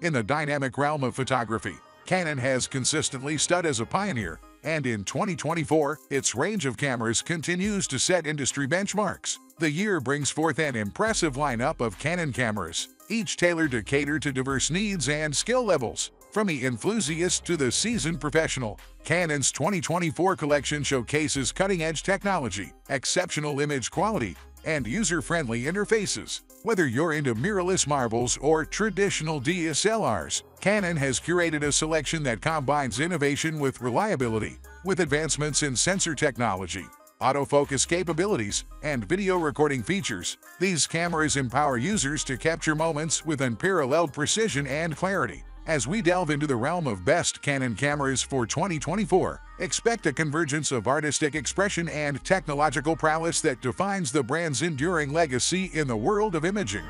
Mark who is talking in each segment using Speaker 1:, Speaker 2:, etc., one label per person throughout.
Speaker 1: In the dynamic realm of photography, Canon has consistently stood as a pioneer, and in 2024, its range of cameras continues to set industry benchmarks. The year brings forth an impressive lineup of Canon cameras, each tailored to cater to diverse needs and skill levels. From the enthusiast to the seasoned professional, Canon's 2024 collection showcases cutting-edge technology, exceptional image quality, and user-friendly interfaces. Whether you're into mirrorless marbles or traditional DSLRs, Canon has curated a selection that combines innovation with reliability. With advancements in sensor technology, autofocus capabilities, and video recording features, these cameras empower users to capture moments with unparalleled precision and clarity. As we delve into the realm of best Canon cameras for 2024, expect a convergence of artistic expression and technological prowess that defines the brand's enduring legacy in the world of imaging.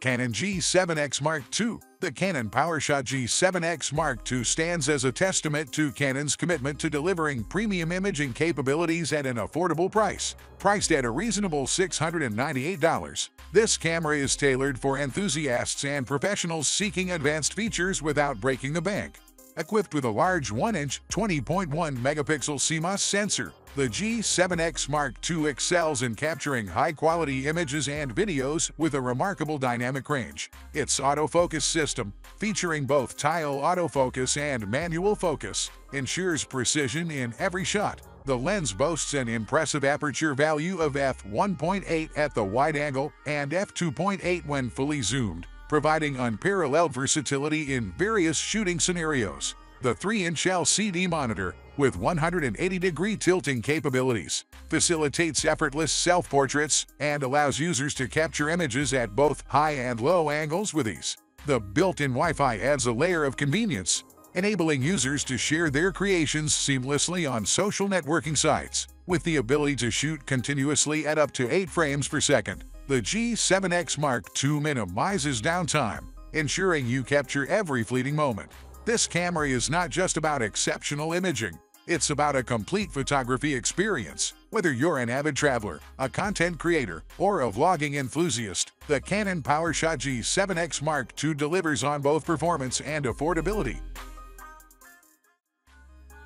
Speaker 1: Canon G7X Mark II The Canon PowerShot G7X Mark II stands as a testament to Canon's commitment to delivering premium imaging capabilities at an affordable price. Priced at a reasonable $698, this camera is tailored for enthusiasts and professionals seeking advanced features without breaking the bank. Equipped with a large 1-inch, 20.1 megapixel CMOS sensor, the G7X Mark II excels in capturing high-quality images and videos with a remarkable dynamic range. Its autofocus system, featuring both tile autofocus and manual focus, ensures precision in every shot. The lens boasts an impressive aperture value of f1.8 at the wide angle and f2.8 when fully zoomed, providing unparalleled versatility in various shooting scenarios. The 3-inch LCD monitor, with 180-degree tilting capabilities, facilitates effortless self-portraits and allows users to capture images at both high and low angles with ease. The built-in Wi-Fi adds a layer of convenience, enabling users to share their creations seamlessly on social networking sites. With the ability to shoot continuously at up to 8 frames per second, the G7X Mark II minimizes downtime, ensuring you capture every fleeting moment. This camera is not just about exceptional imaging, it's about a complete photography experience. Whether you're an avid traveler, a content creator, or a vlogging enthusiast, the Canon PowerShot G7X Mark II delivers on both performance and affordability.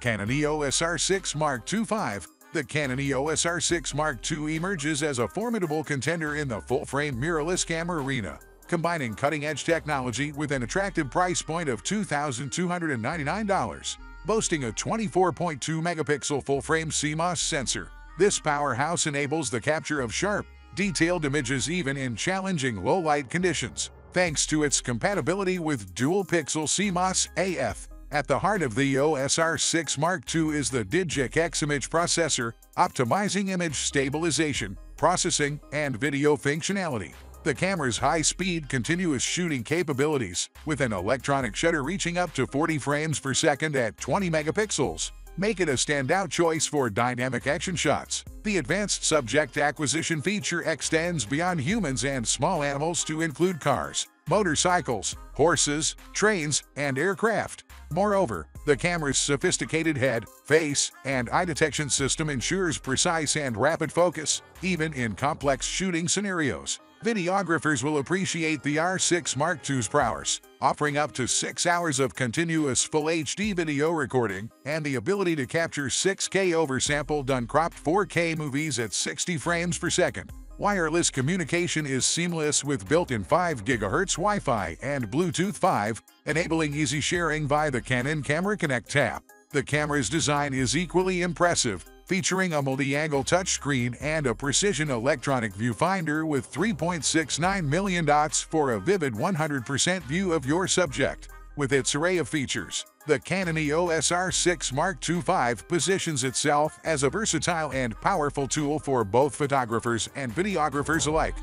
Speaker 1: Canon EOS R6 Mark II 5 The Canon EOS R6 Mark II emerges as a formidable contender in the full-frame mirrorless camera arena combining cutting-edge technology with an attractive price point of $2,299. Boasting a 24.2 megapixel full-frame CMOS sensor, this powerhouse enables the capture of sharp, detailed images even in challenging low-light conditions, thanks to its compatibility with dual-pixel CMOS AF. At the heart of the EOS R6 Mark II is the Digic X image processor, optimizing image stabilization, processing, and video functionality. The camera's high-speed continuous shooting capabilities, with an electronic shutter reaching up to 40 frames per second at 20 megapixels, make it a standout choice for dynamic action shots. The advanced subject acquisition feature extends beyond humans and small animals to include cars, motorcycles, horses, trains, and aircraft. Moreover, the camera's sophisticated head, face, and eye detection system ensures precise and rapid focus, even in complex shooting scenarios. Videographers will appreciate the R6 Mark II's prowess, offering up to 6 hours of continuous Full HD video recording and the ability to capture 6K oversampled uncropped 4K movies at 60 frames per second. Wireless communication is seamless with built-in 5 GHz Wi-Fi and Bluetooth 5, enabling easy sharing via the Canon Camera Connect tab. The camera's design is equally impressive, featuring a multi-angle touchscreen and a precision electronic viewfinder with 3.69 million dots for a vivid 100% view of your subject. With its array of features, the Canon EOS R6 Mark II 5 positions itself as a versatile and powerful tool for both photographers and videographers alike.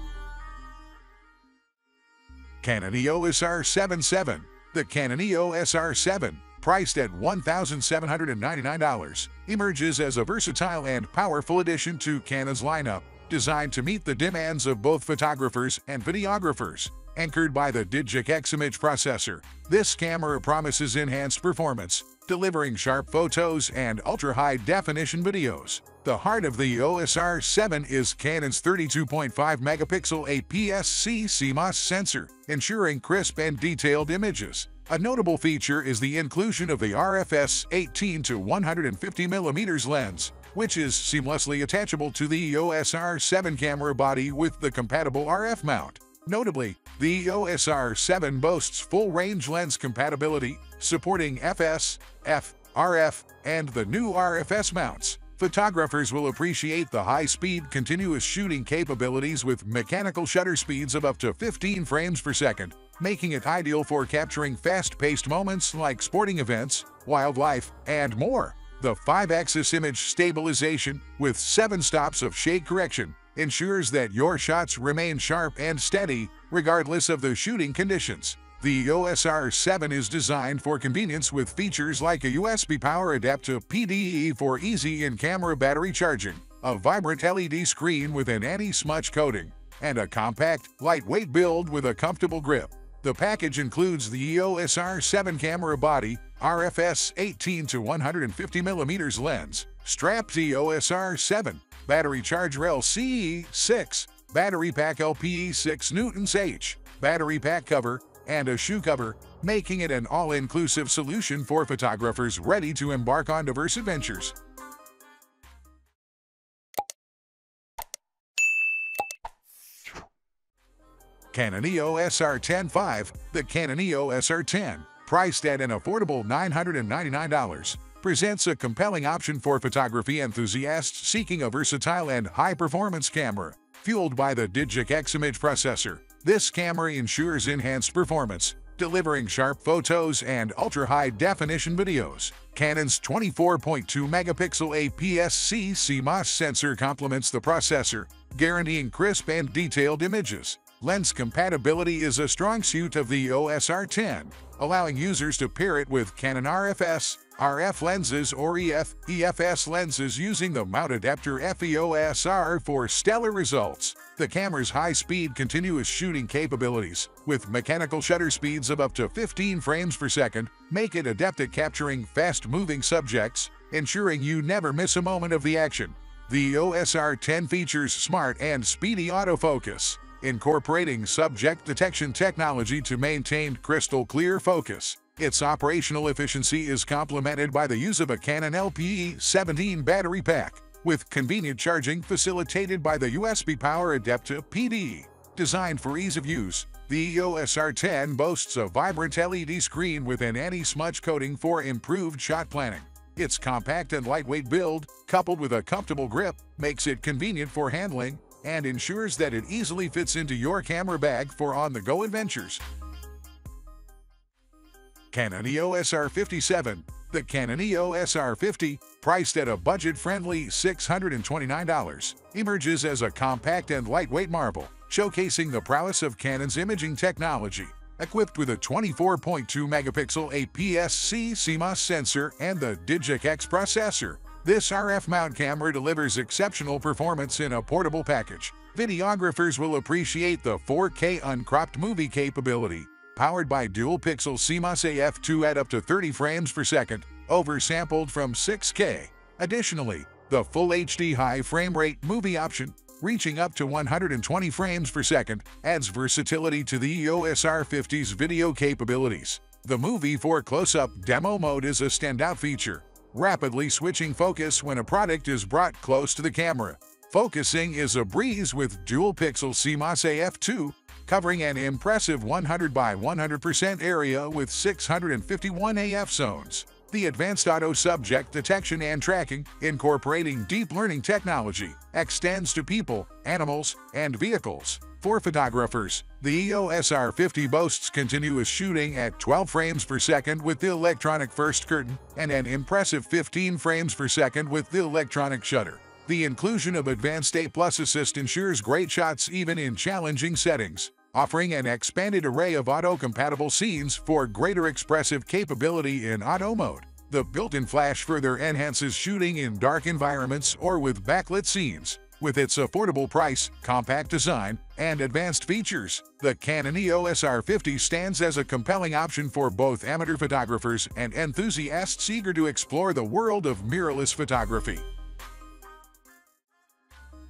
Speaker 1: Canon EOS R7 7 The Canon EOS R7 priced at $1,799, emerges as a versatile and powerful addition to Canon's lineup, designed to meet the demands of both photographers and videographers. Anchored by the Digic X image processor, this camera promises enhanced performance, delivering sharp photos and ultra-high definition videos. The heart of the EOS R7 is Canon's 32.5 megapixel APS-C CMOS sensor, ensuring crisp and detailed images. A notable feature is the inclusion of the RFS 18 to 150 mm lens, which is seamlessly attachable to the EOS R7 camera body with the compatible RF mount. Notably, the EOS R7 boasts full-range lens compatibility, supporting FS, F, RF, and the new RFS mounts. Photographers will appreciate the high-speed continuous shooting capabilities with mechanical shutter speeds of up to 15 frames per second, making it ideal for capturing fast-paced moments like sporting events, wildlife, and more. The 5-axis image stabilization, with 7 stops of shake correction, ensures that your shots remain sharp and steady regardless of the shooting conditions. The EOS R7 is designed for convenience with features like a USB power adapter PDE for easy in-camera battery charging, a vibrant LED screen with an anti-smudge coating, and a compact, lightweight build with a comfortable grip. The package includes the EOS R7 camera body, RFS 18 to 150 mm lens, strap EOS R7, battery Charger rail CE6, battery pack LPE 6 newtons H, battery pack cover, and a shoe cover, making it an all-inclusive solution for photographers ready to embark on diverse adventures. Canon EOS R10 5, the Canon EOS R10, priced at an affordable $999, presents a compelling option for photography enthusiasts seeking a versatile and high-performance camera. Fueled by the Digic X image processor, this camera ensures enhanced performance, delivering sharp photos and ultra-high-definition videos. Canon's 24.2 megapixel APS-C CMOS sensor complements the processor, guaranteeing crisp and detailed images. Lens compatibility is a strong suit of the EOS R10, allowing users to pair it with Canon RFS, RF lenses or EF, EFS lenses using the mount adapter FEOSR for stellar results. The camera's high-speed continuous shooting capabilities, with mechanical shutter speeds of up to 15 frames per second, make it adept at capturing fast-moving subjects, ensuring you never miss a moment of the action. The EOS R10 features smart and speedy autofocus, incorporating subject detection technology to maintain crystal clear focus. Its operational efficiency is complemented by the use of a Canon LP-E17 battery pack, with convenient charging facilitated by the USB power adapter PD. Designed for ease of use, the EOS R10 boasts a vibrant LED screen with an anti-smudge coating for improved shot planning. Its compact and lightweight build, coupled with a comfortable grip, makes it convenient for handling and ensures that it easily fits into your camera bag for on-the-go adventures. Canon EOS R57 The Canon EOS R50, priced at a budget-friendly $629, emerges as a compact and lightweight marvel, showcasing the prowess of Canon's imaging technology. Equipped with a 24.2 megapixel APS-C CMOS sensor and the Digic X processor, this RF mount camera delivers exceptional performance in a portable package. Videographers will appreciate the 4K uncropped movie capability, powered by dual-pixel CMOS AF2 at up to 30 frames per second, oversampled from 6K. Additionally, the Full HD high frame rate movie option, reaching up to 120 frames per second, adds versatility to the EOS R50's video capabilities. The movie for close-up demo mode is a standout feature, rapidly switching focus when a product is brought close to the camera. Focusing is a breeze with dual-pixel CMOS AF2 covering an impressive 100 by 100% area with 651 AF zones. The Advanced Auto Subject Detection and Tracking, incorporating deep learning technology, extends to people, animals, and vehicles. For photographers, the EOS R50 boasts continuous shooting at 12 frames per second with the electronic first curtain and an impressive 15 frames per second with the electronic shutter. The inclusion of Advanced A Plus Assist ensures great shots even in challenging settings offering an expanded array of auto-compatible scenes for greater expressive capability in auto mode. The built-in flash further enhances shooting in dark environments or with backlit scenes. With its affordable price, compact design, and advanced features, the Canon EOS R50 stands as a compelling option for both amateur photographers and enthusiasts eager to explore the world of mirrorless photography.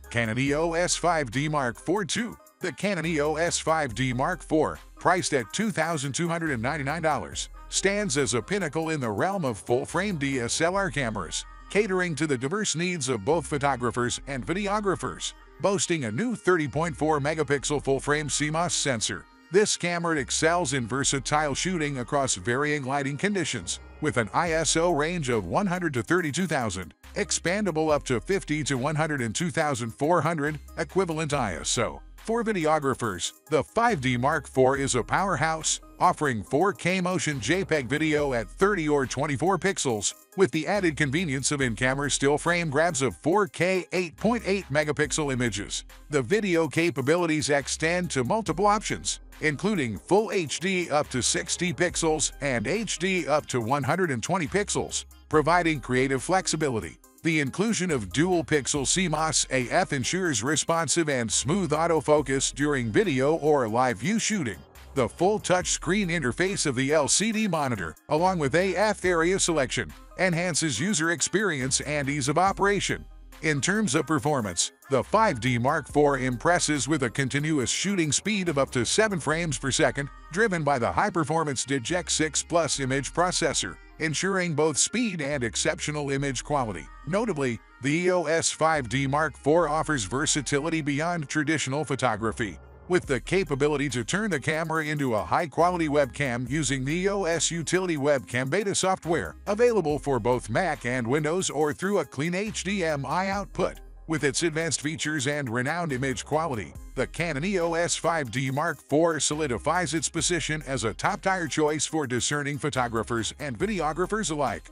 Speaker 1: Canon EOS 5D Mark IV II. The Canon EOS 5D Mark IV, priced at $2,299, stands as a pinnacle in the realm of full-frame DSLR cameras, catering to the diverse needs of both photographers and videographers. Boasting a new 30.4 megapixel full-frame CMOS sensor, this camera excels in versatile shooting across varying lighting conditions, with an ISO range of 100 to 32,000, expandable up to 50 to 102,400, equivalent ISO. For videographers, the 5D Mark IV is a powerhouse, offering 4K motion JPEG video at 30 or 24 pixels, with the added convenience of in-camera still frame grabs of 4K 8.8 megapixel images. The video capabilities extend to multiple options, including Full HD up to 60 pixels and HD up to 120 pixels, providing creative flexibility. The inclusion of dual-pixel CMOS AF ensures responsive and smooth autofocus during video or live view shooting. The full touchscreen interface of the LCD monitor, along with AF area selection, enhances user experience and ease of operation. In terms of performance, the 5D Mark IV impresses with a continuous shooting speed of up to 7 frames per second, driven by the high-performance Digic 6 Plus image processor ensuring both speed and exceptional image quality. Notably, the EOS 5D Mark IV offers versatility beyond traditional photography, with the capability to turn the camera into a high-quality webcam using the EOS Utility Webcam Beta software, available for both Mac and Windows or through a clean HDMI output. With its advanced features and renowned image quality, the Canon EOS 5D Mark IV solidifies its position as a top-tier choice for discerning photographers and videographers alike.